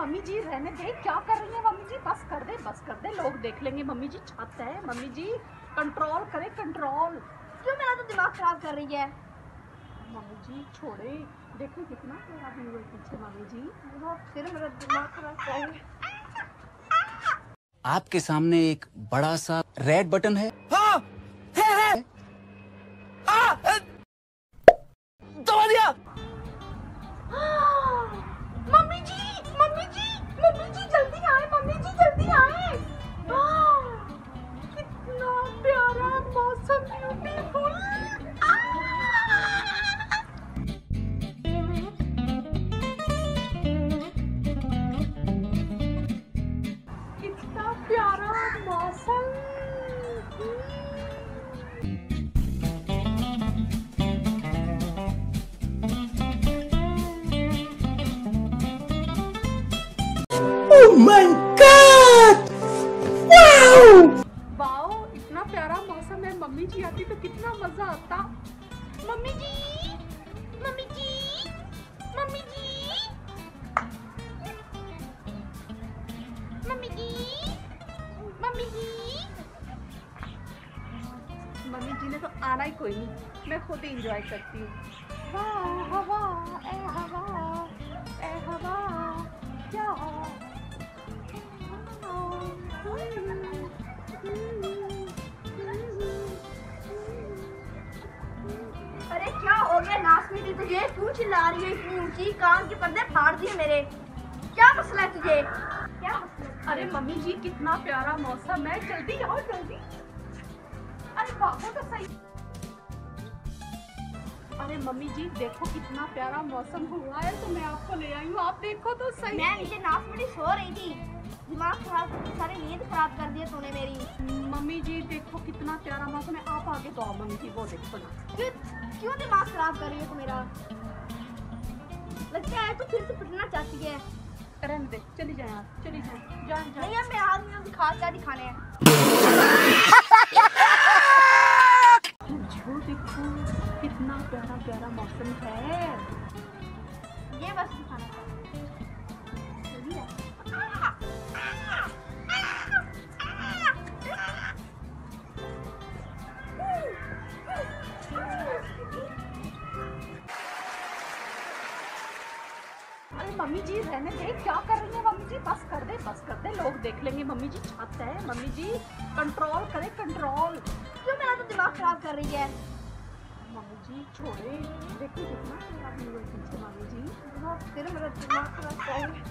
Mummy जी रहने दे, क्या कर रही है मम्मी जी? बस कर दे, बस कर दे, लोग देख लेंगे। मम्मी जी छत है, मम्मी जी कंट्रोल करे कंट्रोल क्यों मेरा तो दिमाग खराब कर रही है? मम्मी जी, छोड़े। देखो कितना प्यारा व्यू है पीछे, मम्मी जी। फिर मेरा दिमाग खराब कर आपके सामने एक बड़ा सा रेड बटन है। मौसम वाओ, इतना प्यारा मौसम है। मम्मी जी आती तो कितना मज़ा आता। Mummy ji mummy ji. Mummy. Ji ने तो आना ही कोई नहीं। मैं खुद ही इंजॉय करती हूँ। वाह हवा ए हवा ए हवा क्या अरे क्या हो गया? नासमीती तुझे क्यों चिल्ला रही है इतनी ऊँची कान के पर्दे फाड़ दिए मेरे। क्या मसला है तुझे? क्या मसला? अरे मम्मी जी कितना प्यारा मौसम है। जल्दी आओ जल्दी। अरे बाबू तो सही। अरे मम्मी जी देखो कितना प्यारा मौसम हुआ है तो मैं आपको ले आई हूँ। आप देखो तो सही। मैं नीचे नासमीती सो रही थी। दिमाग खराब सारी नींद खराब कर दिया तूने मेरी। मम्मी जी देखो कितना प्यारा मौसम है। आप आगे तो आओ मम्मी जी वो देखो ना क्यों क्यों दिमाग खराब कर रही है तू मेरा? लगता है तू फिर से पिटना चाहती है। रहने दे चली जाए आप चली जाए जाए नहीं जाए अब मैं दिखा क्या दिखाने हैं। जो देखो कितना प्यारा प्यारा मौसम है। ये बस दिखाना था अरे मम्मी जी, रहने दे। क्या कर रही है मम्मी जी? बस कर दे, बस कर दे। लोग देख लेंगे मम्मी जी, छत है। मम्मी जी कंट्रोल करे कंट्रोल क्यों मेरा तो दिमाग खराब कर रही है। मम्मी जी, छोड़े। देखो, कितना मम्मी जी। फिर मेरा दिमाग खराब कर